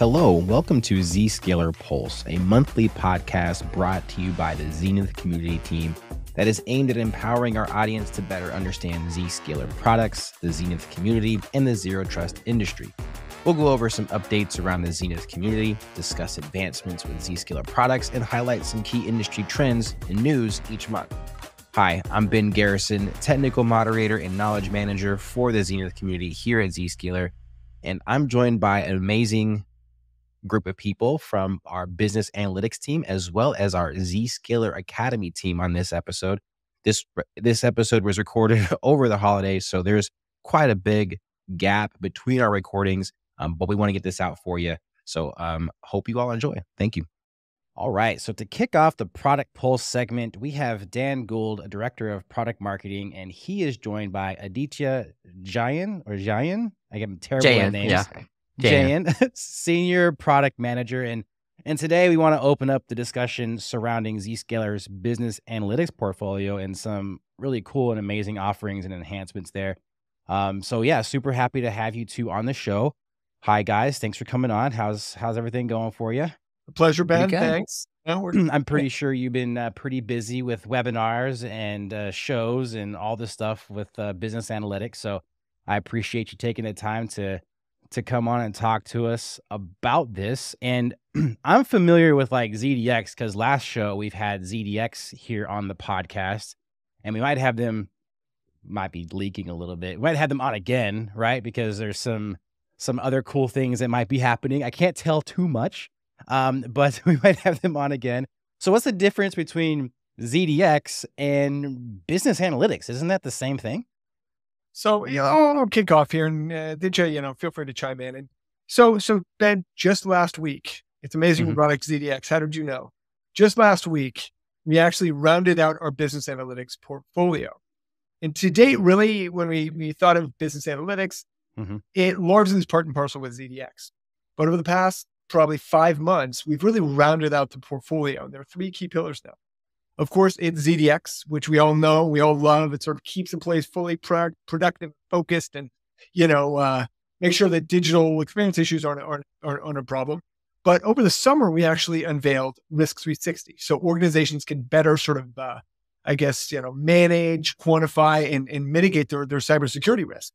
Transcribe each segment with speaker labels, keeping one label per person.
Speaker 1: Hello, welcome to Zscaler Pulse, a monthly podcast brought to you by the Zenith community team that is aimed at empowering our audience to better understand Zscaler products, the Zenith community, and the zero trust industry. We'll go over some updates around the Zenith community, discuss advancements with Zscaler products, and highlight some key industry trends and news each month. Hi, I'm Ben Garrison, technical moderator and knowledge manager for the Zenith community here at Zscaler. And I'm joined by an amazing group of people from our business analytics team as well as our Zscaler Academy team on this episode. This this episode was recorded over the holidays, so there's quite a big gap between our recordings, um, but we want to get this out for you. So um, hope you all enjoy. Thank you. All right. So to kick off the product pulse segment, we have Dan Gould, a director of product marketing, and he is joined by Aditya Jayan or Jayan. I get terrible
Speaker 2: Jayan,
Speaker 1: names.
Speaker 2: yeah.
Speaker 1: Jayan, senior product manager. And and today we want to open up the discussion surrounding Zscaler's business analytics portfolio and some really cool and amazing offerings and enhancements there. Um, so yeah, super happy to have you two on the show. Hi guys, thanks for coming on. How's how's everything going for you?
Speaker 3: A pleasure, Ben. Thanks. No,
Speaker 1: I'm pretty sure you've been uh, pretty busy with webinars and uh, shows and all this stuff with uh, business analytics. So I appreciate you taking the time to to come on and talk to us about this. And I'm familiar with like ZDX because last show we've had ZDX here on the podcast, and we might have them might be leaking a little bit. We might have them on again, right? Because there's some some other cool things that might be happening. I can't tell too much, um, but we might have them on again. So, what's the difference between ZDX and business analytics? Isn't that the same thing?
Speaker 3: So you know, I'll, I'll kick off here, and uh, you, know, feel free to chime in. And so, so Ben, just last week, it's amazing
Speaker 1: Mhm.
Speaker 3: we brought up ZDX. How did you know? Just last week, we actually rounded out our business analytics portfolio. And to date, really, when we we thought of business analytics,
Speaker 1: Mhm.
Speaker 3: it largely is part and parcel with ZDX. But over the past probably five months, we've really rounded out the portfolio. There are three key pillars now. Of course, it's ZDX, which we all know, we all love. It sort of keeps in place fully pro- productive, focused, and you know, uh, make sure that digital experience issues aren't, aren't aren't aren't a problem. But over the summer, we actually unveiled Risk 360, so organizations can better sort of, uh, I guess, you know, manage, quantify, and, and mitigate their their cybersecurity risk.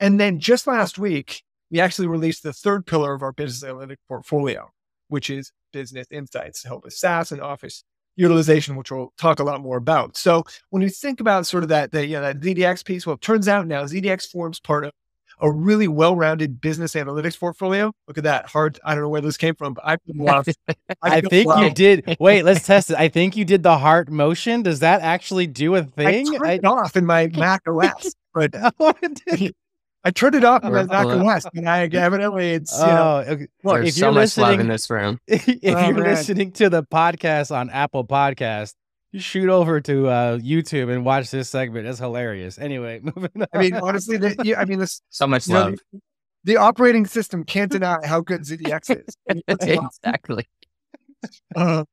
Speaker 3: And then just last week, we actually released the third pillar of our business analytic portfolio, which is business insights to help with SaaS and Office utilization, which we'll talk a lot more about. So when you think about sort of that, that, you know, that ZDX piece, well, it turns out now ZDX forms part of a really well-rounded business analytics portfolio. Look at that. Hard. I don't know where this came from, but I love.
Speaker 1: I
Speaker 3: feel
Speaker 1: think you did. Wait, let's test it. I think you did the heart motion. Does that actually do a thing?
Speaker 3: I turned it off in my Mac OS, but
Speaker 1: Oh, it did.
Speaker 3: I turned it off in my
Speaker 2: We're
Speaker 3: Mac
Speaker 2: full of-
Speaker 3: and I evidently it's you know
Speaker 1: Oh, okay.
Speaker 3: Look,
Speaker 2: There's
Speaker 1: if
Speaker 2: so
Speaker 1: you're
Speaker 2: much love in
Speaker 1: listening,
Speaker 2: this room.
Speaker 1: if
Speaker 3: Oh,
Speaker 1: you're
Speaker 3: man.
Speaker 1: listening to the podcast on Apple Podcast, you shoot over to uh, YouTube and watch this segment. It's hilarious. Anyway, moving on.
Speaker 3: I mean honestly, the, yeah, I mean this
Speaker 2: So much
Speaker 3: you know,
Speaker 2: love.
Speaker 3: the, the operating system can't deny how good ZDX is. It's awesome.
Speaker 2: exactly.
Speaker 3: Uh,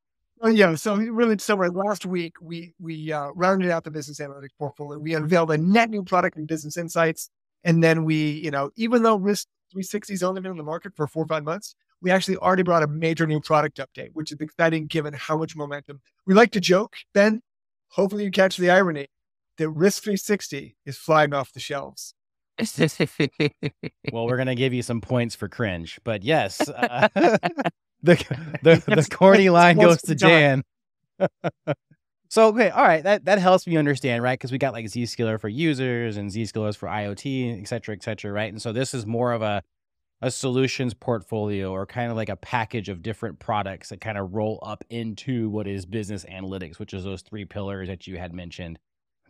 Speaker 3: yeah. So really, so last week we we uh, rounded out the business analytics portfolio. We unveiled a net new product in business insights, and then we, you know, even though Risk 360 has only been in the market for four or five months, we actually already brought a major new product update, which is exciting given how much momentum. We like to joke, Ben. Hopefully, you catch the irony that Risk 360 is flying off the shelves.
Speaker 1: well, we're gonna give you some points for cringe, but yes, uh, the the the corny line goes to. Dan. so okay, all right, that that helps me understand, right? Because we got like Zscaler for users and Zscalers for IoT, et cetera, et cetera, right? And so this is more of a a solutions portfolio or kind of like a package of different products that kind of roll up into what is business analytics, which is those three pillars that you had mentioned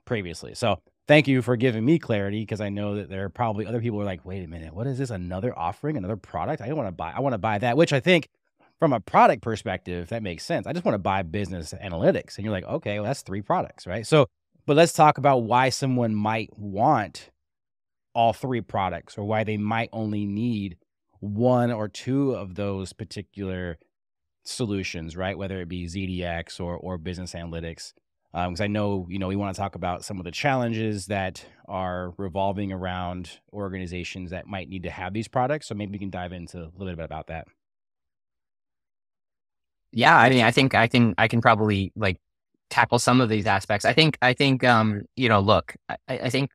Speaker 1: previously. So thank you for giving me clarity because I know that there are probably other people are like, wait a minute, what is this? Another offering, another product? I don't want to buy. I want to buy that, which I think from a product perspective, that makes sense. I just want to buy business analytics. And you're like, okay, well, that's three products, right? So, but let's talk about why someone might want all three products or why they might only need one or two of those particular solutions, right? Whether it be ZDX or or business analytics. Um, because I know, you know, we want to talk about some of the challenges that are revolving around organizations that might need to have these products. So maybe we can dive into a little bit about that.
Speaker 2: Yeah, I mean, I think I can I can probably like tackle some of these aspects. I think I think um, you know, look, I, I think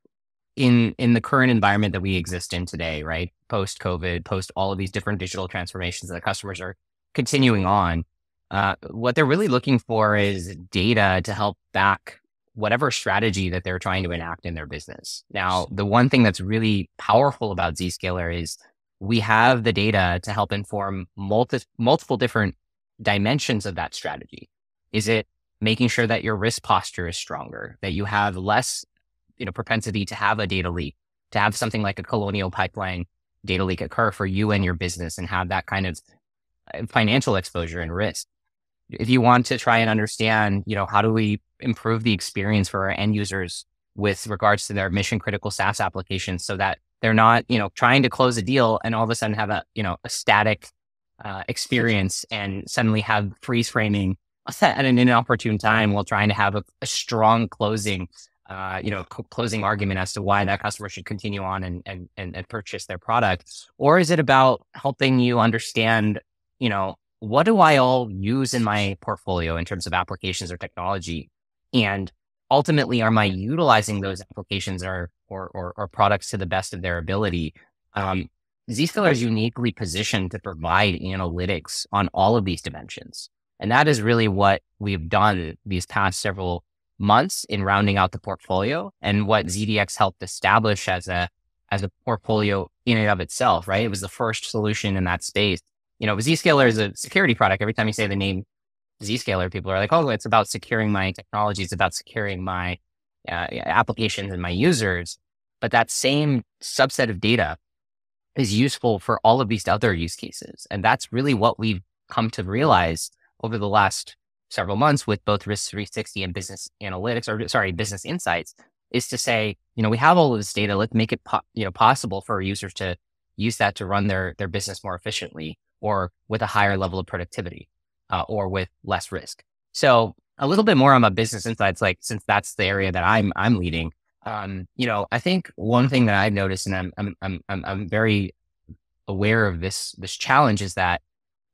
Speaker 2: in in the current environment that we exist in today, right? Post COVID, post all of these different digital transformations that customers are continuing on, uh, what they're really looking for is data to help back whatever strategy that they're trying to enact in their business. Now, the one thing that's really powerful about Zscaler is we have the data to help inform multi- multiple different dimensions of that strategy. Is it making sure that your risk posture is stronger, that you have less you know, propensity to have a data leak, to have something like a colonial pipeline data leak occur for you and your business and have that kind of uh, financial exposure and risk. If you want to try and understand, you know, how do we improve the experience for our end users with regards to their mission critical SaaS applications so that they're not, you know, trying to close a deal and all of a sudden have a, you know, a static uh, experience and suddenly have freeze framing at an inopportune time while trying to have a, a strong closing uh, you know, closing argument as to why that customer should continue on and, and, and, and purchase their product? Or is it about helping you understand, you know, what do I all use in my portfolio in terms of applications or technology? And ultimately, am I utilizing those applications or, or, or, or products to the best of their ability? Um, Zscaler is uniquely positioned to provide analytics on all of these dimensions. And that is really what we've done these past several months in rounding out the portfolio and what ZDX helped establish as a as a portfolio in and of itself, right? It was the first solution in that space. You know, Zscaler is a security product. Every time you say the name Zscaler, people are like, oh, it's about securing my technology. It's about securing my uh, applications and my users. But that same subset of data is useful for all of these other use cases. And that's really what we've come to realize over the last several months with both Risk 360 and Business Analytics, or sorry, Business Insights, is to say, you know, we have all of this data. Let's make it, po- you know, possible for users to use that to run their their business more efficiently, or with a higher level of productivity, uh, or with less risk. So a little bit more on my Business Insights, like since that's the area that I'm I'm leading. Um, you know, I think one thing that I've noticed, and I'm I'm I'm I'm, very aware of this this challenge, is that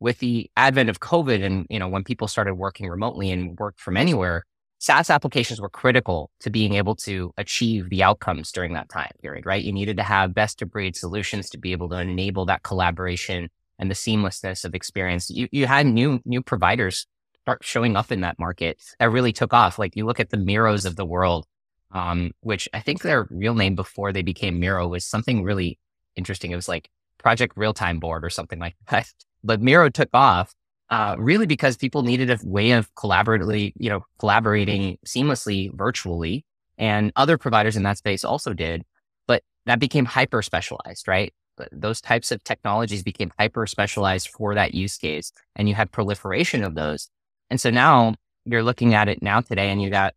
Speaker 2: with the advent of COVID and, you know, when people started working remotely and worked from anywhere, SaaS applications were critical to being able to achieve the outcomes during that time period, right? You needed to have best of breed solutions to be able to enable that collaboration and the seamlessness of experience. You, you had new, new providers start showing up in that market that really took off. Like you look at the Miros of the world, um, which I think their real name before they became Miro was something really interesting. It was like Project Real Time Board or something like that but Miro took off uh, really because people needed a way of collaboratively, you know, collaborating seamlessly virtually, and other providers in that space also did. But that became hyper specialized, right? Those types of technologies became hyper specialized for that use case, and you had proliferation of those. And so now you're looking at it now today, and you got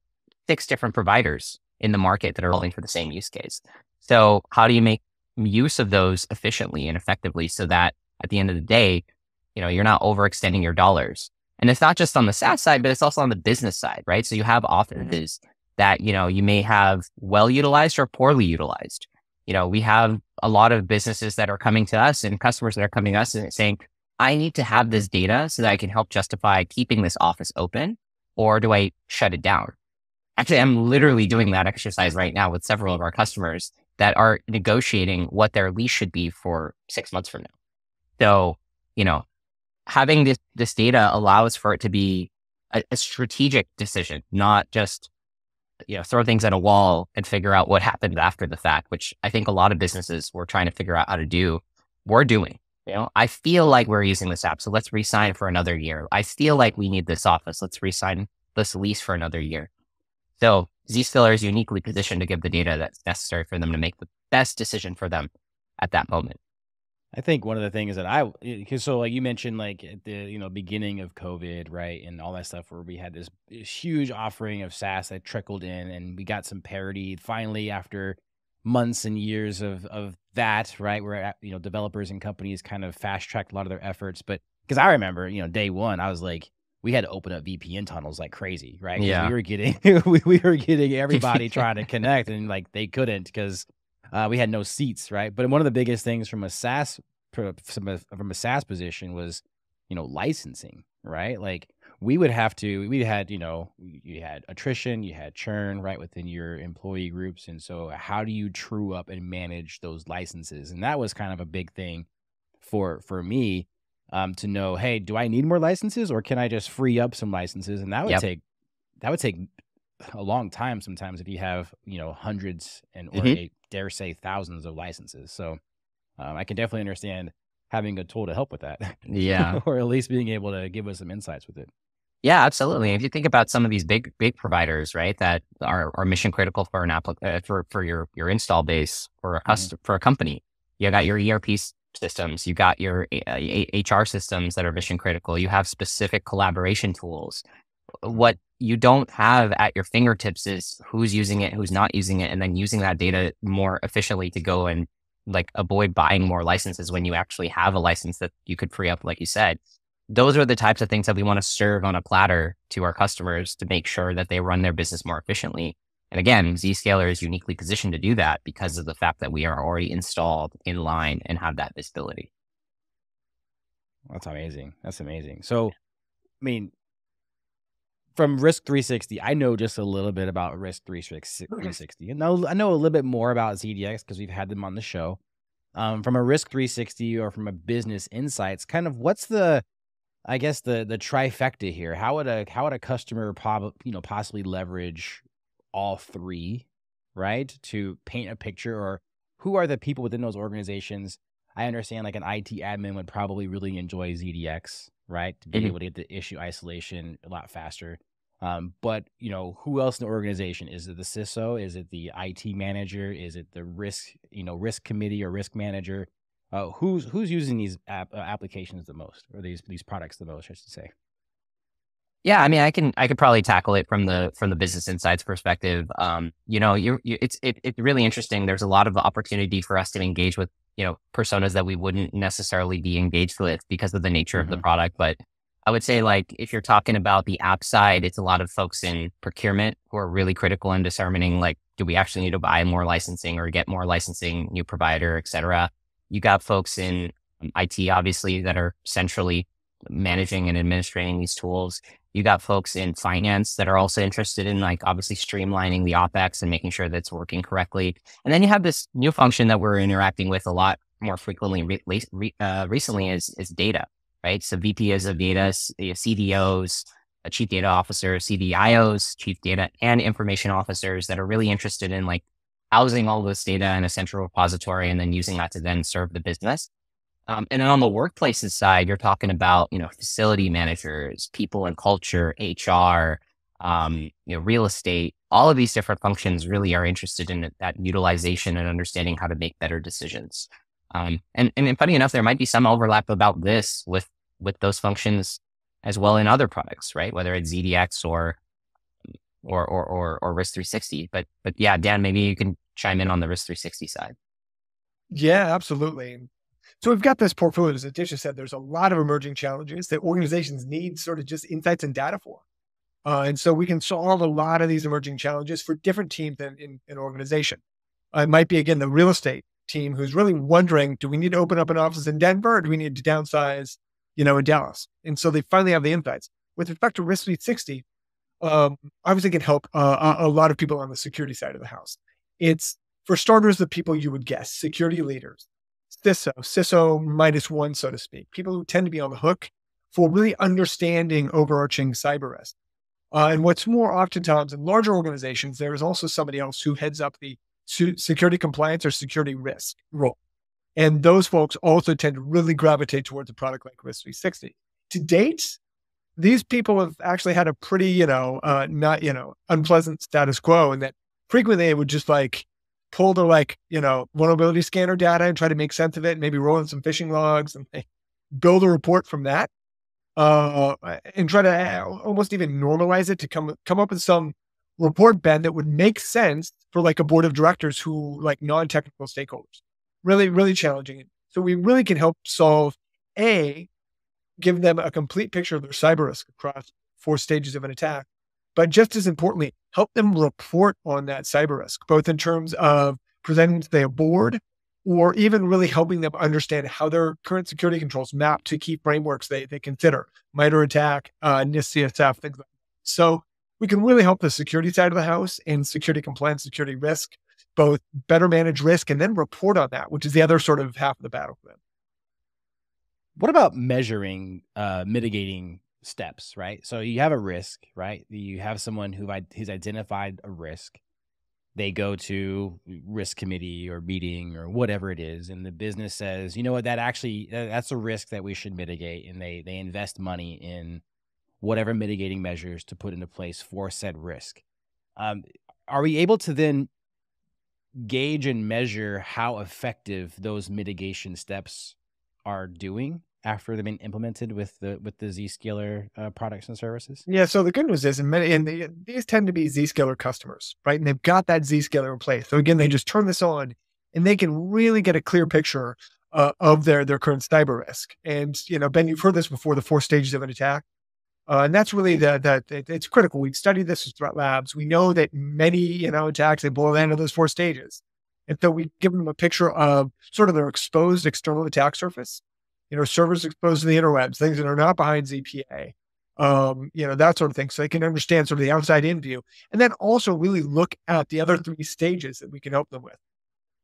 Speaker 2: six different providers in the market that are rolling for the same use case. So how do you make use of those efficiently and effectively so that at the end of the day, you know, you're not overextending your dollars. And it's not just on the SaaS side, but it's also on the business side, right? So you have mm-hmm. offices that, you know, you may have well utilized or poorly utilized. You know, we have a lot of businesses that are coming to us and customers that are coming to us and saying, I need to have this data so that I can help justify keeping this office open, or do I shut it down? Actually, I'm literally doing that exercise right now with several of our customers that are negotiating what their lease should be for six months from now. So, you know, having this, this data allows for it to be a, a, strategic decision, not just, you know, throw things at a wall and figure out what happened after the fact, which I think a lot of businesses were trying to figure out how to do. We're doing, you know, I feel like we're using this app. So let's resign for another year. I feel like we need this office. Let's resign this lease for another year. So Zscaler is uniquely positioned to give the data that's necessary for them to make the best decision for them at that moment.
Speaker 1: I think one of the things that I, because so like you mentioned, like at the you know beginning of COVID, right, and all that stuff, where we had this, this huge offering of SaaS that trickled in, and we got some parity finally after months and years of of that, right, where uh, you know developers and companies kind of fast tracked a lot of their efforts. But because I remember, you know, day one, I was like, we had to open up VPN tunnels like crazy, right?
Speaker 2: Yeah,
Speaker 1: we were getting we, we were getting everybody trying to connect, and like they couldn't because uh, we had no seats, right? But one of the biggest things from a SaaS from a, from a SaaS position was, you know, licensing, right? Like we would have to we had you know you had attrition you had churn right within your employee groups and so how do you true up and manage those licenses and that was kind of a big thing for for me um, to know hey do i need more licenses or can i just free up some licenses and that would yep. take that would take a long time sometimes if you have you know hundreds and or mm-hmm. dare say thousands of licenses so um, i can definitely understand having a tool to help with that
Speaker 2: yeah
Speaker 1: or at least being able to give us some insights with it
Speaker 2: yeah, absolutely. If you think about some of these big big providers, right, that are, are mission critical for an applic- uh, for for your your install base for a cust- mm-hmm. for a company, you got your ERP systems, you got your uh, HR systems that are mission critical. You have specific collaboration tools. What you don't have at your fingertips is who's using it, who's not using it, and then using that data more efficiently to go and like avoid buying more licenses when you actually have a license that you could free up, like you said those are the types of things that we want to serve on a platter to our customers to make sure that they run their business more efficiently. And again, Zscaler is uniquely positioned to do that because of the fact that we are already installed in line and have that visibility.
Speaker 1: That's amazing. That's amazing. So, I mean, from Risk 360, I know just a little bit about Risk 360. And I know a little bit more about ZDX because we've had them on the show. Um, from a Risk 360 or from a business insights, kind of what's the I guess the the trifecta here. How would a how would a customer prob- you know possibly leverage all three, right? To paint a picture or who are the people within those organizations? I understand like an IT admin would probably really enjoy ZDX, right? To be mm-hmm. able to get the issue isolation a lot faster. Um, but you know, who else in the organization? Is it the CISO? Is it the IT manager? Is it the risk, you know, risk committee or risk manager? uh, who's who's using these app, uh, applications the most or these these products the most i should say
Speaker 2: yeah i mean i can i could probably tackle it from the from the business insights perspective um you know you, you it's it, it's really interesting there's a lot of opportunity for us to engage with you know personas that we wouldn't necessarily be engaged with because of the nature mm-hmm. of the mm-hmm. product but i would say like if you're talking about the app side it's a lot of folks in procurement who are really critical in determining like do we actually need to buy more licensing or get more licensing new provider et cetera you got folks in IT, obviously, that are centrally managing and administrating these tools. You got folks in finance that are also interested in like obviously streamlining the OPEX and making sure that it's working correctly. And then you have this new function that we're interacting with a lot more frequently re- re- uh, recently is, is data, right? So VPs of data, CDOs, chief data officers, CDIOs, chief data and information officers that are really interested in like housing all this data in a central repository and then using that to then serve the business. Um, and then on the workplaces side, you're talking about, you know, facility managers, people and culture, HR, um, you know, real estate, all of these different functions really are interested in that utilization and understanding how to make better decisions. Um, and, and funny enough, there might be some overlap about this with, with those functions as well in other products, right? Whether it's ZDX or or or or, or Risk 360. But but yeah, Dan, maybe you can chime in on the Risk 360 side.
Speaker 3: Yeah, absolutely. So we've got this portfolio, as Aditya said, there's a lot of emerging challenges that organizations need sort of just insights and data for. Uh, and so we can solve a lot of these emerging challenges for different teams in, in an organization. Uh, it might be, again, the real estate team who's really wondering, do we need to open up an office in Denver or do we need to downsize, you know, in Dallas? And so they finally have the insights. With respect to Risk 360, um, obviously can help uh, a lot of people on the security side of the house. It's for starters the people you would guess, security leaders, CISO, CISO minus one, so to speak, people who tend to be on the hook for really understanding overarching cyber risk. Uh, and what's more, oftentimes in larger organizations, there is also somebody else who heads up the security compliance or security risk role. And those folks also tend to really gravitate towards a product like Risk 360. To date, these people have actually had a pretty, you know, uh, not, you know, unpleasant status quo and that frequently they would just like pull the like, you know, vulnerability scanner data and try to make sense of it, and maybe roll in some phishing logs and build a report from that. Uh, and try to uh, almost even normalize it to come come up with some report bed that would make sense for like a board of directors who like non-technical stakeholders. Really, really challenging. So we really can help solve a give them a complete picture of their cyber risk across four stages of an attack. But just as importantly, help them report on that cyber risk, both in terms of presenting to their board or even really helping them understand how their current security controls map to key frameworks they, they consider, MITRE ATT&CK, uh, NIST CSF, things like that. So we can really help the security side of the house and security compliance, security risk, both better manage risk and then report on that, which is the other sort of half of the battle for them.
Speaker 1: What about measuring, uh, mitigating steps, right? So you have a risk, right? You have someone who who's identified a risk. They go to risk committee or meeting or whatever it is, and the business says, you know what, that actually that's a risk that we should mitigate, and they they invest money in whatever mitigating measures to put into place for said risk. Um, are we able to then gauge and measure how effective those mitigation steps are doing after they've been implemented with the with the Zscaler uh, products and services?
Speaker 3: Yeah. So the good news is, and, many, and the, these tend to be Zscaler customers, right? And they've got that Zscaler in place. So again, they just turn this on, and they can really get a clear picture uh, of their their current cyber risk. And you know, Ben, you've heard this before: the four stages of an attack. Uh, and that's really the, the, it's critical. We've studied this with threat labs. We know that many, you know, attacks, they boil down to those four stages. And so we give them a picture of sort of their exposed external attack surface, you know, servers exposed to the interwebs, things that are not behind ZPA, um, you know, that sort of thing. So they can understand sort of the outside in view. And then also really look at the other three stages that we can help them with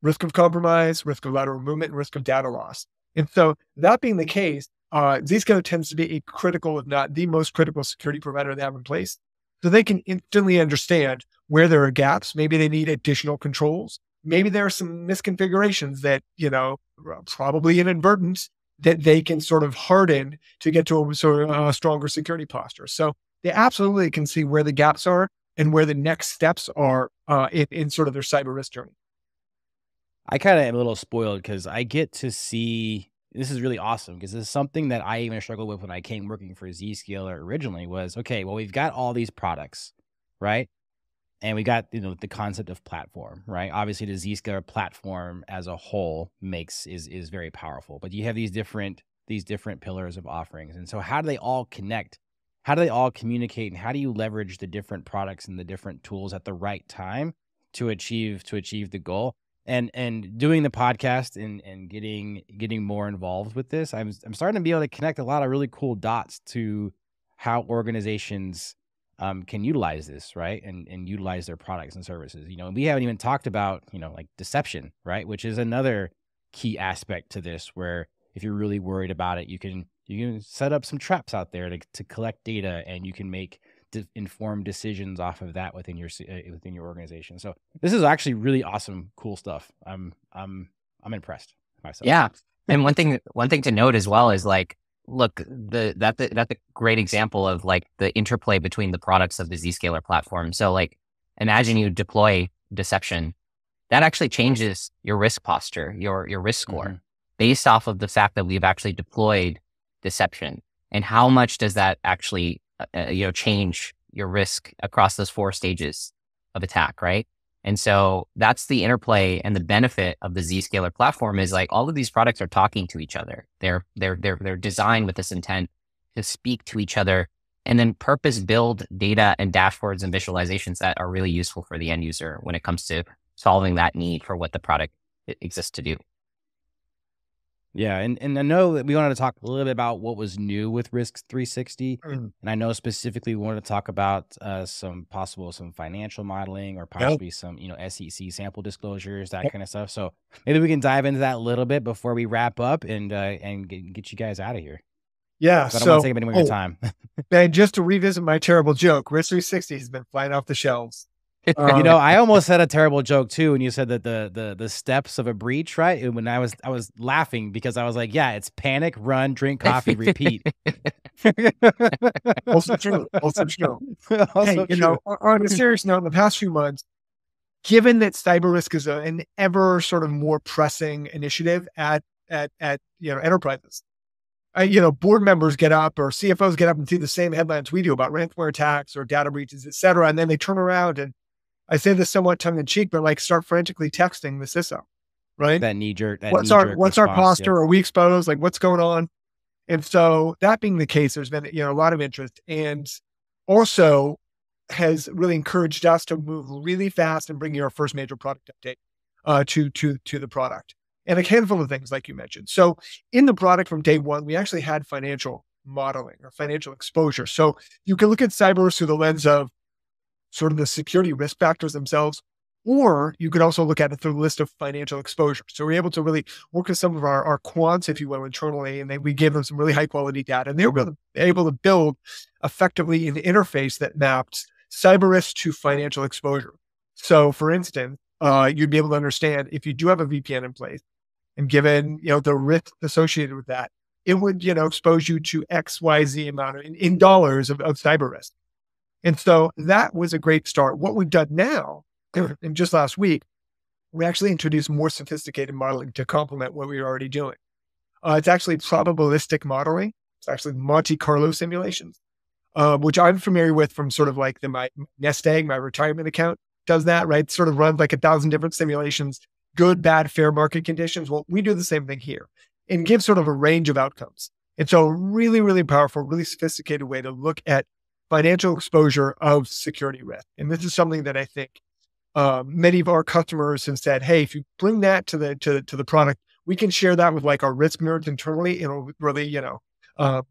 Speaker 3: risk of compromise, risk of lateral movement, and risk of data loss. And so that being the case, uh, Zscaler tends to be a critical, if not the most critical security provider they have in place. So they can instantly understand where there are gaps. Maybe they need additional controls. Maybe there are some misconfigurations that, you know, probably inadvertent that they can sort of harden to get to a sort of a stronger security posture. So they absolutely can see where the gaps are and where the next steps are uh, in, in sort of their cyber risk journey.
Speaker 1: I kind of am a little spoiled because I get to see this is really awesome because this is something that I even struggled with when I came working for Zscaler originally was okay, well, we've got all these products, right? And we got, you know, the concept of platform, right? Obviously the Zscaler platform as a whole makes is is very powerful. But you have these different these different pillars of offerings. And so how do they all connect? How do they all communicate and how do you leverage the different products and the different tools at the right time to achieve to achieve the goal? and and doing the podcast and and getting getting more involved with this i'm i'm starting to be able to connect a lot of really cool dots to how organizations um, can utilize this right and and utilize their products and services you know and we haven't even talked about you know like deception right which is another key aspect to this where if you're really worried about it you can you can set up some traps out there to, to collect data and you can make to inform decisions off of that within your uh, within your organization. So this is actually really awesome, cool stuff. I'm I'm I'm impressed myself.
Speaker 2: Yeah, and one thing one thing to note as well is like, look, the that that's a great example of like the interplay between the products of the Zscaler platform. So like, imagine you deploy deception, that actually changes your risk posture, your your risk score, mm-hmm. based off of the fact that we've actually deployed deception. And how much does that actually uh, uh, you know, change your risk across those four stages of attack, right? And so that's the interplay and the benefit of the Zscaler platform is like all of these products are talking to each other. They're they're they're they're designed with this intent to speak to each other and then purpose build data and dashboards and visualizations that are really useful for the end user when it comes to solving that need for what the product exists to do.
Speaker 1: Yeah, and, and I know that we wanted to talk a little bit about what was new with Risk 360, mm. and I know specifically we wanted to talk about uh, some possible some financial modeling or possibly yep. some you know SEC sample disclosures that yep. kind of stuff. So maybe we can dive into that a little bit before we wrap up and uh, and get, get you guys out of here.
Speaker 3: Yeah,
Speaker 1: so I don't so, want to take up any more oh, your time.
Speaker 3: and just to revisit my terrible joke, Risk 360 has been flying off the shelves
Speaker 1: you know, I almost said a terrible joke too when you said that the the the steps of a breach, right? And when I was I was laughing because I was like, yeah, it's panic, run, drink coffee, repeat.
Speaker 3: also true. Also true. Also hey, true. you know, on a serious note, in the past few months, given that cyber risk is a, an ever sort of more pressing initiative at at at you know enterprises, uh, you know, board members get up or CFOs get up and see the same headlines we do about ransomware attacks or data breaches, et cetera, and then they turn around and I say this somewhat tongue in cheek, but like start frantically texting the CISO, right?
Speaker 1: That knee jerk. That
Speaker 3: what's
Speaker 1: our
Speaker 3: what's response, our posture? Yeah. Are we exposed? Like what's going on? And so that being the case, there's been you know a lot of interest, and also has really encouraged us to move really fast and bring our first major product update uh, to to to the product. and a handful of things like you mentioned. So in the product from day one, we actually had financial modeling or financial exposure. So you can look at cyber through the lens of sort of the security risk factors themselves, or you could also look at it through the list of financial exposure. So we're able to really work with some of our, our quants, if you will, internally, and we gave them some really high quality data. And they were able to build effectively an interface that mapped cyber risk to financial exposure. So for instance, uh, you'd be able to understand if you do have a VPN in place and given, you know, the risk associated with that, it would, you know, expose you to X, Y, Z amount in, in dollars of, of cyber risk. And so that was a great start. What we've done now and just last week, we actually introduced more sophisticated modeling to complement what we were already doing. Uh, it's actually probabilistic modeling. It's actually Monte Carlo simulations, uh, which I'm familiar with from sort of like the my nest egg, my retirement account does that, right? Sort of runs like a thousand different simulations, good, bad, fair market conditions. Well, we do the same thing here and give sort of a range of outcomes. And so really, really powerful, really sophisticated way to look at financial exposure of security risk. And this is something that I think uh, many of our customers have said, "Hey, if you bring that to the to to the product, we can share that with like our risk nerds internally. It'll really, you know, uh,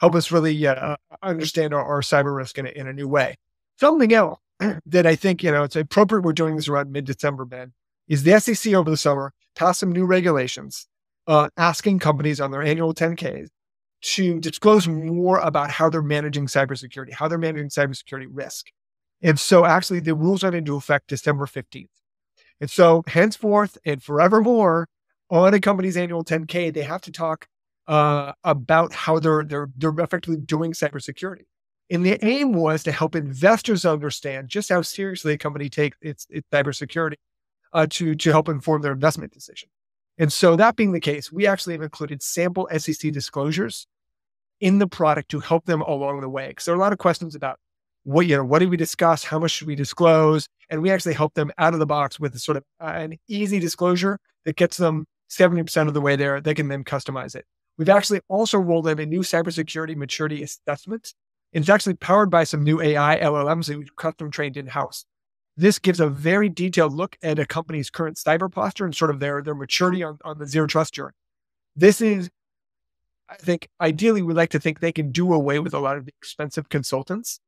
Speaker 3: help us really uh, understand our, our, cyber risk in a, in a new way." Something else that I think you know it's appropriate we're doing this around mid December, Ben, is the SEC over the summer passed some new regulations uh, asking companies on their annual 10Ks to disclose more about how they're managing cybersecurity, how they're managing cybersecurity risk. And so actually the rules went into effect December 15th. And so henceforth and forevermore on a company's annual 10K, they have to talk uh, about how they're, they're, they're effectively doing cybersecurity. And the aim was to help investors understand just how seriously a company takes its, its cybersecurity uh, to, to help inform their investment decision. And so that being the case, we actually have included sample SEC disclosures in the product to help them along the way. Because there are a lot of questions about what you know what did we discuss? How much should we disclose? And we actually help them out of the box with a sort of uh, an easy disclosure that gets them 70% of the way there. They can then customize it. We've actually also rolled in a new cybersecurity maturity assessment. It's actually powered by some new ai llms that we've custom trained in-house this gives a very detailed look at a company's current cyber posture and sort of their, their maturity on, on the zero trust journey this is I think ideally we like to think they can do away with a lot of the expensive consultants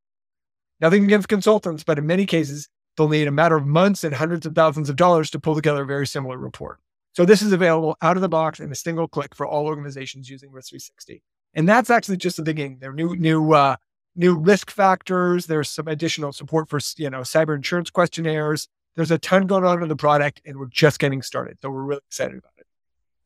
Speaker 3: Nothing against consultants, but in many cases, they'll need a matter of months and hundreds of thousands of dollars to pull together a very similar report. So this is available out of the box in a single click for all organizations using Risk 360. And that's actually just the beginning. There are new, new, uh, new risk factors. There's some additional support for, you know, cyber insurance questionnaires. There's a ton going on in the product and we're just getting started. So we're really excited about it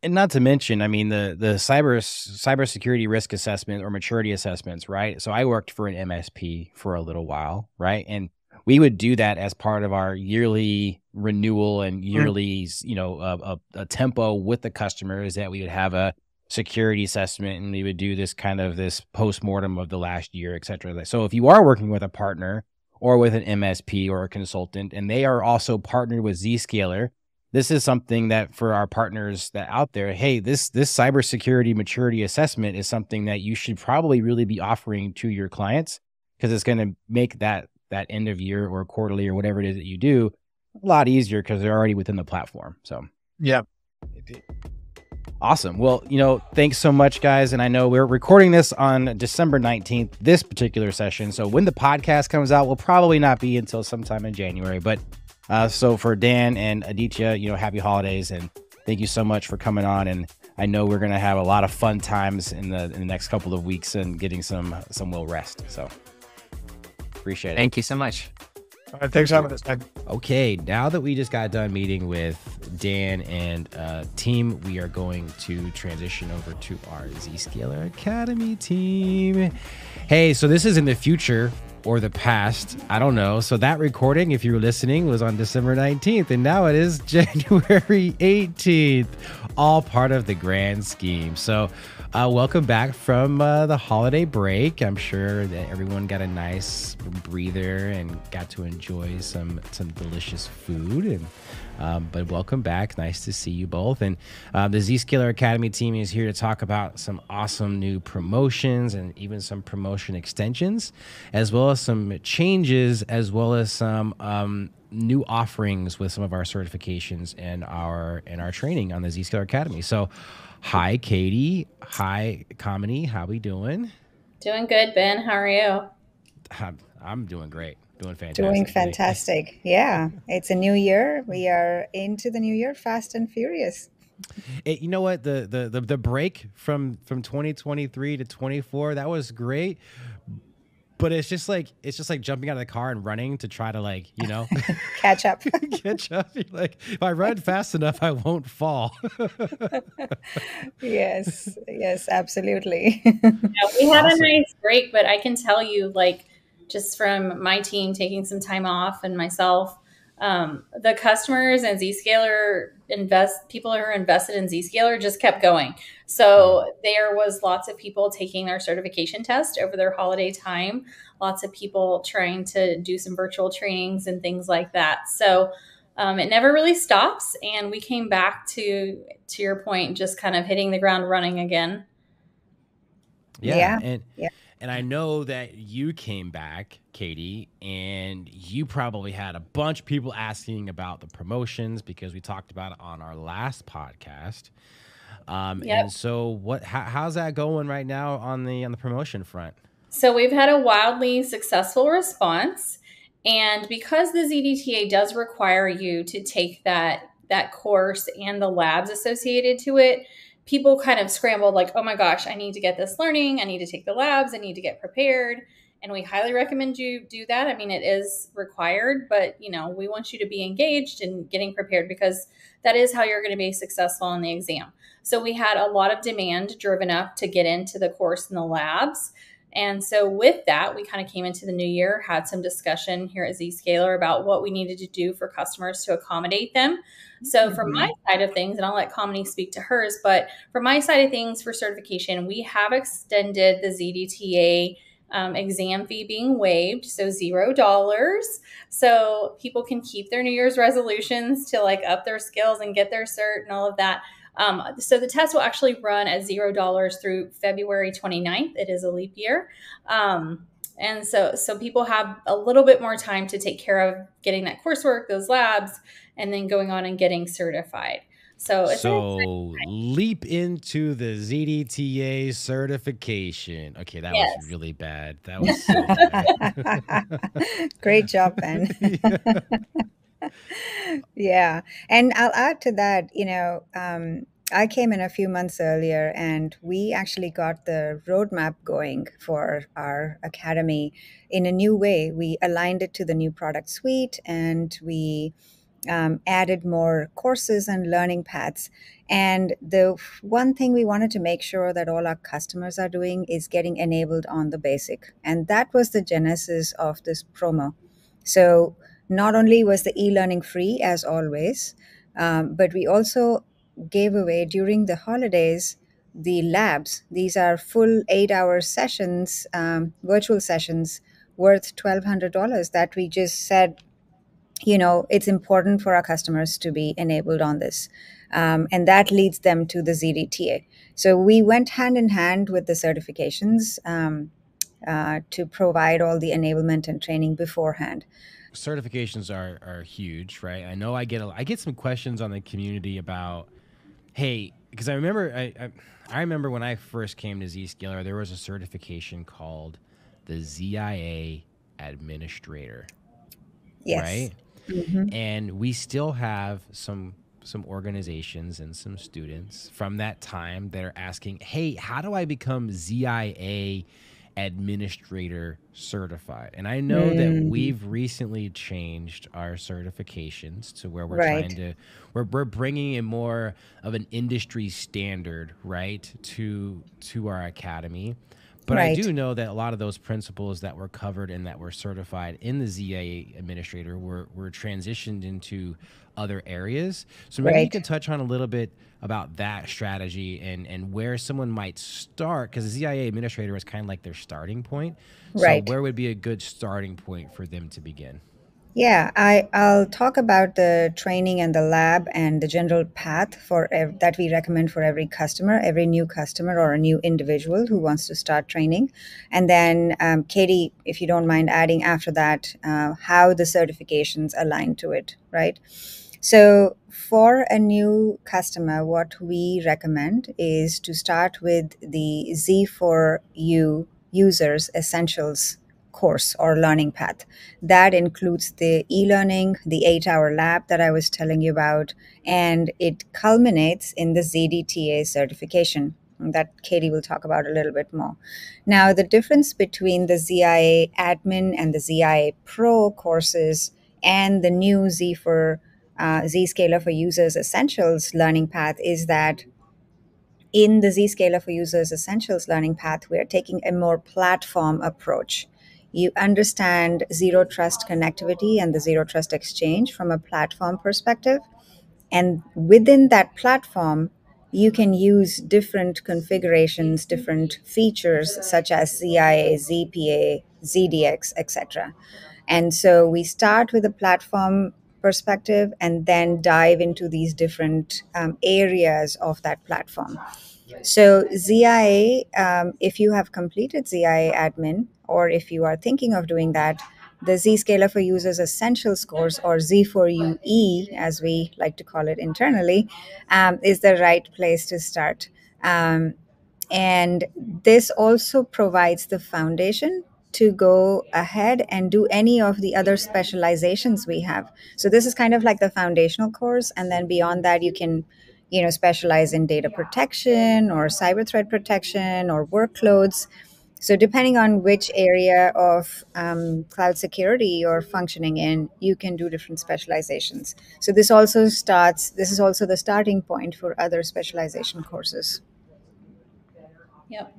Speaker 1: and not to mention, I mean the the cyber cybersecurity risk assessment or maturity assessments, right? So I worked for an MSP for a little while, right? And we would do that as part of our yearly renewal and mm-hmm. yearly, mm. you know, a, a, a, tempo with the customers that we would have a security assessment and we would do this kind of this post mortem of the last year, et cetera. So if you are working with a partner or with an MSP or a consultant, and they are also partnered with Zscaler, this is something that for our partners that out there, hey, this this cybersecurity maturity assessment is something that you should probably really be offering to your clients because it's going to make that that end of year or quarterly or whatever it is that you do a lot easier because they're already within the platform. So
Speaker 3: yeah.
Speaker 1: Awesome. Well, you know, thanks so much, guys. And I know we're recording this on December 19th, this particular session. So when the podcast comes out, we'll probably not be until sometime in January. But uh, so for Dan and Aditya, you know, happy holidays and thank you so much for coming on. And I know we're gonna have a lot of fun times in the in the next couple of weeks and getting some some will rest. So appreciate it.
Speaker 2: Thank you so much.
Speaker 3: All right, thanks.
Speaker 1: Okay, now that we just got done meeting with Dan and uh, team, we are going to transition over to our Zscaler Academy team. Hey, so this is in the future or the past. I don't know. So that recording, if you were listening, was on December 19th, and now it is January 18th, all part of the grand scheme. So, uh, welcome back from uh, the holiday break. I'm sure that everyone got a nice breather and got to enjoy some some delicious food and Um, but welcome back. Nice to see you both. And uh, the Zscaler Academy team is here to talk about some awesome new promotions and even some promotion extensions, as well as some changes, as well as some um, new offerings with some of our certifications and our and our training on the Zscaler Academy. So, hi, Katie. Hi, Kamini. How we doing?
Speaker 4: Doing good, Ben. How are you?
Speaker 1: I'm, I'm doing great. Doing fantastic.
Speaker 5: Doing fantastic. yeah. It's a new year. We are into the new year fast and furious.
Speaker 1: It, you know what the, the the the break from from 2023 to 24 that was great but it's just like it's just like jumping out of the car and running to try to like you know
Speaker 5: catch up
Speaker 1: catch up You're like if i run fast enough i won't fall
Speaker 5: yes yes absolutely
Speaker 4: yeah, we had awesome. a nice break but i can tell you like just from my team taking some time off and myself. Um, the customers and Zscaler invest people who are invested in Zscaler just kept going. So there was lots of people taking their certification test over their holiday time. Lots of people trying to do some virtual trainings and things like that. So um, it never really stops, and we came back to to your point, just kind of hitting the ground running again.
Speaker 1: Yeah, yeah. and yeah. And I know that you came back, Katie, and you probably had a bunch of people asking about the promotions because we talked about it on our last podcast. Um, yep. And so, what? How, how's that going right now on the on the promotion front?
Speaker 4: So we've had a wildly successful response, and because the ZDTA does require you to take that that course and the labs associated to it, people kind of scrambled like, oh my gosh, I need to get this learning. I need to take the labs. I need to get prepared. And we highly recommend you do that. I mean, it is required, but you know, we want you to be engaged and getting prepared because that is how you're going to be successful in the exam. So we had a lot of demand driven up to get into the course in the labs. And so, with that, we kind of came into the new year, had some discussion here at Zscaler about what we needed to do for customers to accommodate them. So, mm-hmm. from my side of things, and I'll let Kamini speak to hers, but from my side of things for certification, we have extended the ZDTA um, exam fee being waived, so zero dollars. So people can keep their New Year's resolutions to like up their skills and get their cert and all of that. Um, so the test will actually run at zero dollars through February 29th. It is a leap year. Um, and so, so people have a little bit more time to take care of getting that coursework, those labs, and then going on and getting certified. So,
Speaker 1: so leap into the ZDTA certification. Okay, that yes. was really bad. That was
Speaker 5: so bad. great job, Ben. yeah. And I'll add to that, you know, um, I came in a few months earlier and we actually got the roadmap going for our academy in a new way. We aligned it to the new product suite and we um, added more courses and learning paths. And the one thing we wanted to make sure that all our customers are doing is getting enabled on the basic. And that was the genesis of this promo. So not only was the e-learning free as always, um, but we also gave away during the holidays the labs. These are full eight-hour sessions, um, virtual sessions worth twelve hundred dollars that we just said, you know, it's important for our customers to be enabled on this. Um, and that leads them to the ZDTA. So we went hand in hand with the certifications um, uh, to provide all the enablement and training beforehand
Speaker 1: certifications are are huge, right? I know I get a, I get some questions on the community about, hey, because I remember I, I, I remember when I first came to Zscaler, there was a certification called the ZIA Administrator.
Speaker 5: Yes.
Speaker 1: Right. Mm-hmm. And we still have some some organizations and some students from that time that are asking, "Hey, how do I become ZIA administrator certified. And I know mm. that we've recently changed our certifications to where we're right. trying to we're, we're bringing in more of an industry standard, right, to to our academy. But right. I do know that a lot of those principles that were covered and that were certified in the ZIA administrator were, were transitioned into other areas. So maybe right. you can touch on a little bit about that strategy and, and where someone might start because the ZIA administrator is kind of like their starting point. So right. where would be a good starting point for them to begin?
Speaker 5: Yeah, I, I'll talk about the training and the lab and the general path for ev- that we recommend for every customer, every new customer or a new individual who wants to start training. And then, um, Katie, if you don't mind adding after that, uh, how the certifications align to it, right? So, for a new customer, what we recommend is to start with the Z4U Users Essentials course or learning path. That includes the e learning, the eight hour lab that I was telling you about, and it culminates in the ZDTA certification that Katie will talk about a little bit more. Now, the difference between the ZIA admin and the ZIA Pro courses and the new Z for uh, Zscaler for Users Essentials learning path is that in the Zscaler for Users Essentials learning path, we are taking a more platform approach. You understand zero trust connectivity and the zero trust exchange from a platform perspective. And within that platform, you can use different configurations, different features such as ZIA, ZPA, ZDX, etc. And so we start with a platform perspective and then dive into these different um, areas of that platform. So, ZIA, um, if you have completed ZIA admin, or if you are thinking of doing that, the Zscaler for Users Essentials course, or Z4UE, as we like to call it internally, um, is the right place to start. Um, and this also provides the foundation to go ahead and do any of the other specializations we have. So this is kind of like the foundational course, and then beyond that, you can, you know, specialize in data protection or cyber threat protection or workloads. So depending on which area of um, cloud security you're functioning in, you can do different specializations. So this also starts. This is also the starting point for other specialization courses.
Speaker 4: Yep.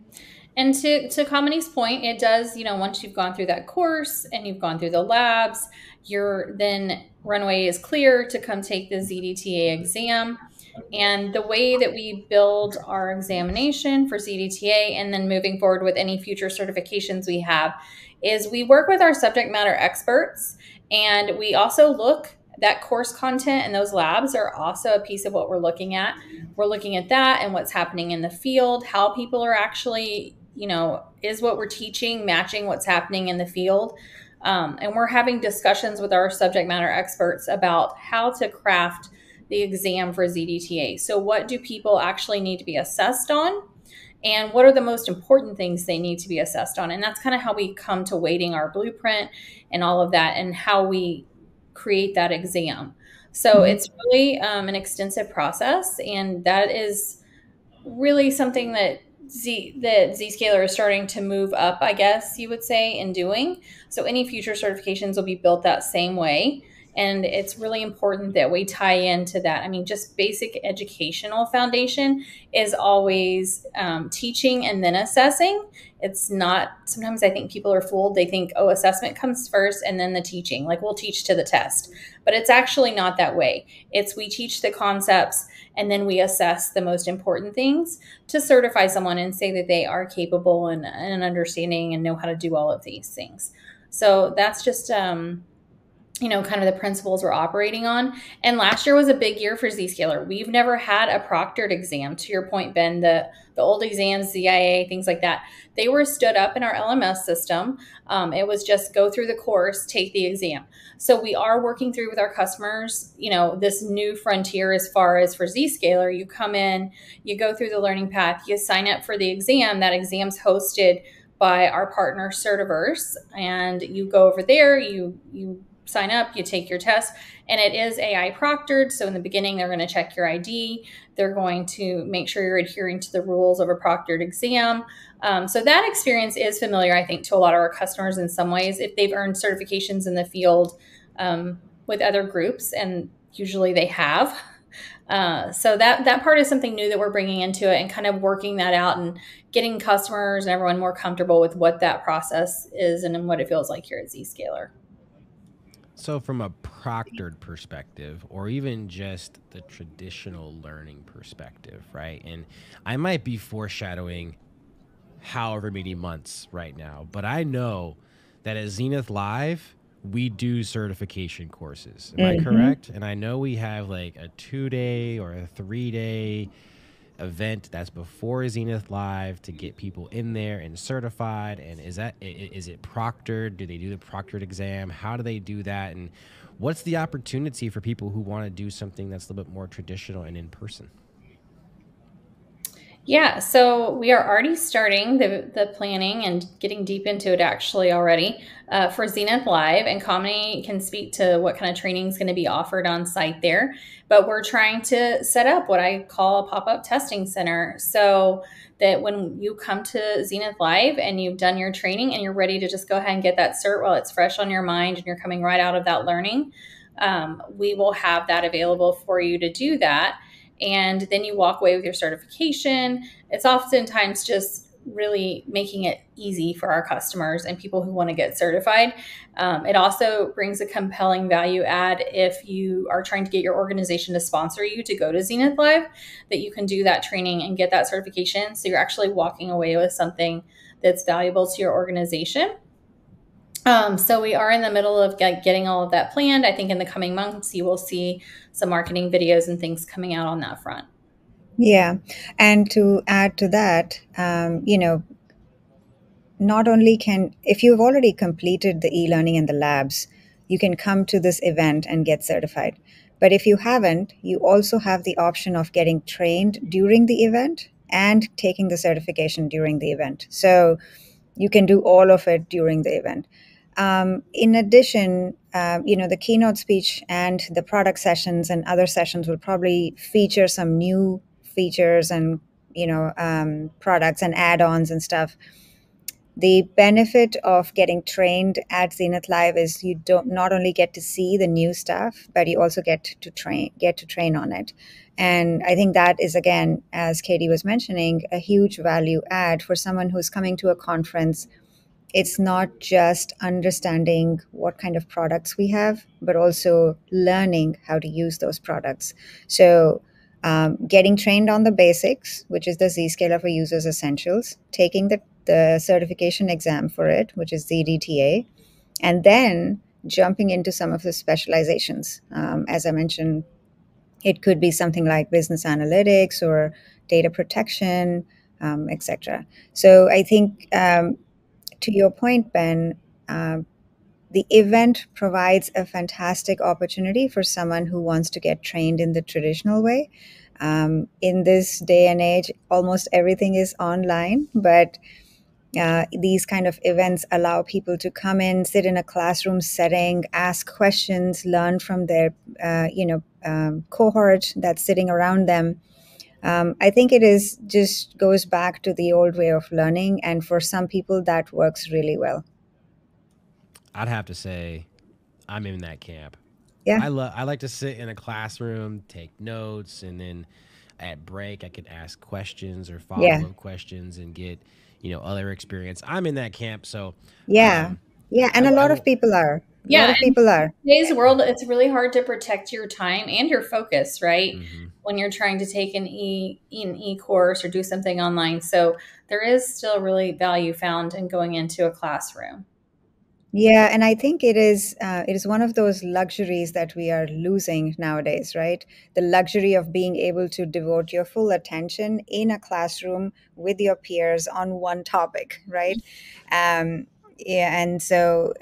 Speaker 4: And to, to Kamini's point, it does, you know, once you've gone through that course and you've gone through the labs, your then runway is clear to come take the ZDTA exam. And the way that we build our examination for ZDTA and then moving forward with any future certifications we have is we work with our subject matter experts and we also look that course content and those labs are also a piece of what we're looking at. We're looking at that and what's happening in the field, how people are actually, you know, is what we're teaching matching what's happening in the field. Um, and we're having discussions with our subject matter experts about how to craft the exam for ZDTA. So, what do people actually need to be assessed on? And what are the most important things they need to be assessed on? And that's kind of how we come to weighting our blueprint and all of that, and how we create that exam. So, mm-hmm. it's really um, an extensive process, and that is really something that Z that Zscaler is starting to move up, I guess you would say, in doing. So any future certifications will be built that same way. And it's really important that we tie into that. I mean, just basic educational foundation is always um, teaching and then assessing. It's not, sometimes I think people are fooled. They think, oh, assessment comes first and then the teaching. Like we'll teach to the test. But it's actually not that way. It's we teach the concepts and then we assess the most important things to certify someone and say that they are capable and, and understanding and know how to do all of these things. So that's just um, you know, kind of the principles we're operating on. And last year was a big year for Zscaler. We've never had a proctored exam. To your point, Ben, the the old exams, ZIA, things like that, they were stood up in our LMS system. Um, it was just go through the course, take the exam. So we are working through with our customers, you know, this new frontier as far as for Zscaler. You come in, you go through the learning path, you sign up for the exam. That exam's hosted by our partner Certiverse, and you go over there, you you sign up, you take your test, and it is AI proctored. So in the beginning, they're going to check your ID. They're going to make sure you're adhering to the rules of a proctored exam. Um, so that experience is familiar, I think, to a lot of our customers in some ways if they've earned certifications in the field um, with other groups, and usually they have. Uh, so that that part is something new that we're bringing into it and kind of working that out and getting customers and everyone more comfortable with what that process is and what it feels like here at Zscaler.
Speaker 1: So, from a proctored perspective, or even just the traditional learning perspective, right? And I might be foreshadowing however many months right now, but I know that at Zenith Live, we do certification courses. Am mm-hmm. I correct? And I know we have like a two day or a three day event that's before Zenith Live to get people in there and certified. And is that is it proctored? Do they do the proctored exam? How do they do that? And what's the opportunity for people who want to do something that's a little bit more traditional and in person?
Speaker 4: Yeah, so we are already starting the, the planning and getting deep into it actually already uh, for Zenith Live. And Kamini can speak to what kind of training is going to be offered on site there. But we're trying to set up what I call a pop up testing center so that when you come to Zenith Live and you've done your training and you're ready to just go ahead and get that cert while it's fresh on your mind and you're coming right out of that learning, um, we will have that available for you to do that and then you walk away with your certification. It's oftentimes just really making it easy for our customers and people who want to get certified. Um, it also brings a compelling value add if you are trying to get your organization to sponsor you to go to Zenith Live, that you can do that training and get that certification. So you're actually walking away with something that's valuable to your organization. Um, so we are in the middle of get, getting all of that planned. I think in the coming months, you will see some marketing videos and things coming out on that front.
Speaker 5: Yeah. And to add to that, um, you know, not only can, if you've already completed the e learning and the labs, you can come to this event and get certified. But if you haven't, you also have the option of getting trained during the event and taking the certification during the event. So you can do all of it during the event. Um, in addition, uh, you know, the keynote speech and the product sessions and other sessions will probably feature some new features and you know um, products and add-ons and stuff. The benefit of getting trained at Zenith Live is you don't not only get to see the new stuff, but you also get to train get to train on it. And I think that is again, as Katie was mentioning, a huge value add for someone who's coming to a conference it's not just understanding what kind of products we have, but also learning how to use those products. So, um, getting trained on the basics, which is the Zscaler for Users Essentials, taking the, the certification exam for it, which is ZDTA, and then jumping into some of the specializations. Um, as I mentioned, it could be something like business analytics or data protection, um, etc. So I think um, to your point, Ben, uh, the event provides a fantastic opportunity for someone who wants to get trained in the traditional way. Um, in this day and age, almost everything is online, but uh, these kind of events allow people to come in, sit in a classroom setting, ask questions, learn from their, uh, you know, um, cohort that's sitting around them, um, I think it is just goes back to the old way of learning, and for some people that works really well.
Speaker 1: I'd have to say, I'm in that camp.
Speaker 5: Yeah,
Speaker 1: I love. I like to sit in a classroom, take notes, and then at break I can ask questions or follow yeah. up questions and get you know other experience. I'm in that camp, so
Speaker 5: yeah, um, yeah, and I, a lot of people are yeah, people are.
Speaker 4: today's world, it's really hard to protect your time and your focus, right? Mm-hmm. When you're trying to take an e an e course or do something online. So there is still really value found in going into a classroom.
Speaker 5: Yeah, and I think it is uh, it is one of those luxuries that we are losing nowadays, right? The luxury of being able to devote your full attention in a classroom with your peers on one topic, right? Um, yeah, and so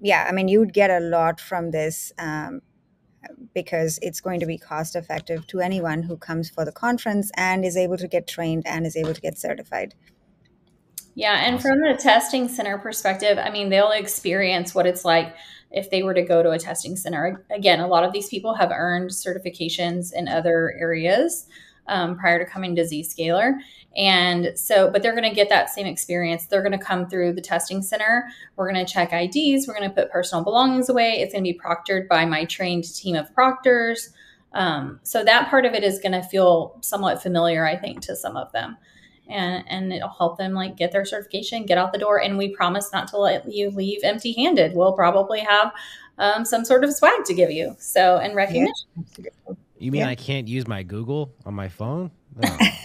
Speaker 5: yeah, I mean, you would get a lot from this um, because it's going to be cost effective to anyone who comes for the conference and is able to get trained and is able to get certified.
Speaker 4: Yeah, and from the testing center perspective, I mean, they'll experience what it's like if they were to go to a testing center. Again, a lot of these people have earned certifications in other areas um, prior to coming to Zscaler. And so, but they're going to get that same experience. They're going to come through the testing center. We're going to check IDs. We're going to put personal belongings away. It's going to be proctored by my trained team of proctors. Um, so that part of it is going to feel somewhat familiar, I think, to some of them. And, and it'll help them like get their certification, get out the door. And we promise not to let you leave empty handed. We'll probably have um, some sort of swag to give you. So, and recognition.
Speaker 1: Yeah. You mean yeah. I can't use my Google on my phone?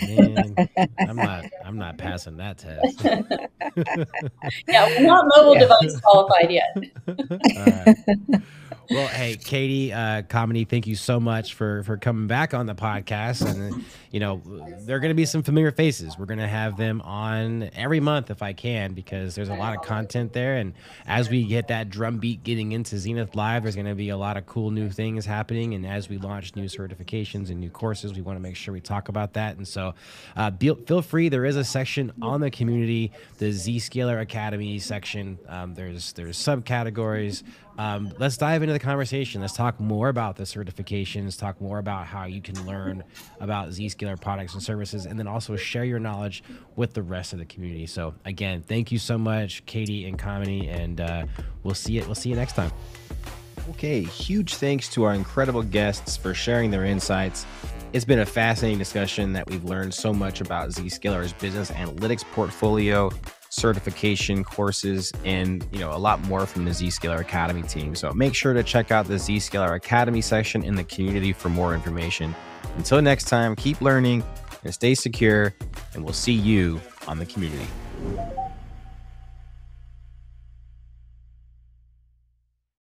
Speaker 1: Man, I'm not. I'm not passing that test.
Speaker 4: yeah, we're not mobile yeah. device qualified yet.
Speaker 1: Well, hey, Katie, uh, Kamini, thank you so much for for coming back on the podcast. And you know, there are going to be some familiar faces. We're going to have them on every month if I can, because there's a lot of content there. And as we get that drumbeat getting into Zenith Live, there's going to be a lot of cool new things happening. And as we launch new certifications and new courses, we want to make sure we talk about that. And so, uh, be, feel free. There is a section on the community, the Zscaler Academy section. Um, there's there's subcategories. Um, let's dive into the conversation. Let's talk more about the certifications, talk more about how you can learn about Zscaler products and services, and then also share your knowledge with the rest of the community. So again, thank you so much, Katie and Kamini, and uh, we'll see it. We'll see you next time.
Speaker 6: Okay, huge thanks to our incredible guests for sharing their insights. It's been a fascinating discussion that we've learned so much about Zscaler's business analytics portfolio certification courses and you know a lot more from the zscaler academy team. So make sure to check out the zscaler academy section in the community for more information. Until next time keep learning and stay secure and we'll see you on the community